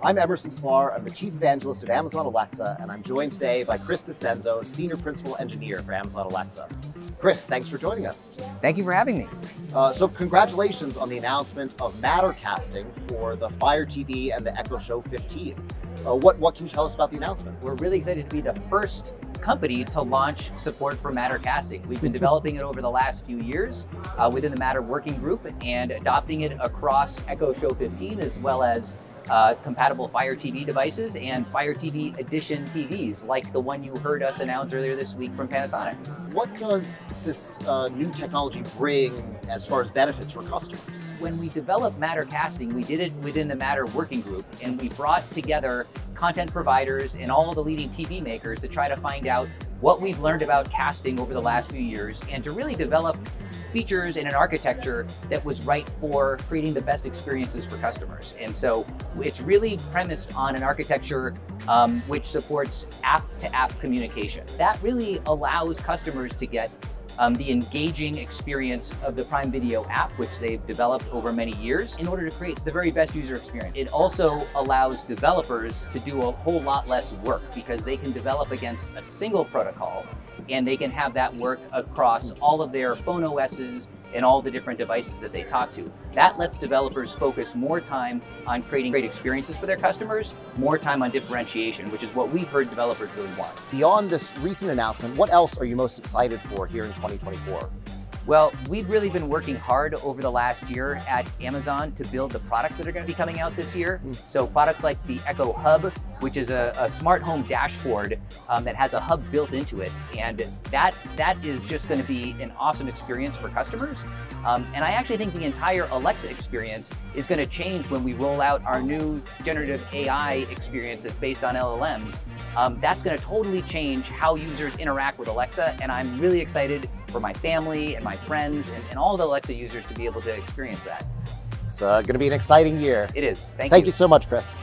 I'm Emerson Sklar. I'm the Chief Evangelist of Amazon Alexa, and I'm joined today by Chris DeCenzo, Senior Principal Engineer for Amazon Alexa. Chris, thanks for joining us. Thank you for having me. Uh, so, congratulations on the announcement of Mattercasting for the Fire TV and the Echo Show 15. Uh, what, what can you tell us about the announcement? We're really excited to be the first company to launch support for Matter casting. We've been developing it over the last few years uh, within the Matter working group and adopting it across Echo Show 15 as well as uh, compatible Fire TV devices and Fire TV Edition TVs, like the one you heard us announce earlier this week from Panasonic. What does this uh, new technology bring as far as benefits for customers? When we developed Matter Casting, we did it within the Matter working group, and we brought together content providers and all the leading TV makers to try to find out what we've learned about casting over the last few years and to really develop features and an architecture that was right for creating the best experiences for customers. And so it's really premised on an architecture um, which supports app to app communication. That really allows customers to get um, the engaging experience of the Prime Video app, which they've developed over many years in order to create the very best user experience. It also allows developers to do a whole lot less work because they can develop against a single protocol and they can have that work across all of their phone OSs and all the different devices that they talk to. That lets developers focus more time on creating great experiences for their customers, more time on differentiation, which is what we've heard developers really want. Beyond this recent announcement, what else are you most excited for here in 2024? Well, we've really been working hard over the last year at Amazon to build the products that are going to be coming out this year. Mm. So products like the Echo Hub, which is a, a smart home dashboard um, that has a hub built into it. And that that is just going to be an awesome experience for customers. Um, and I actually think the entire Alexa experience is going to change when we roll out our new generative AI experience that's based on LLMs. Um, that's going to totally change how users interact with Alexa. And I'm really excited for my family and my friends and, and all the Alexa users to be able to experience that. It's uh, going to be an exciting year. It is. Thank, Thank you. you so much, Chris.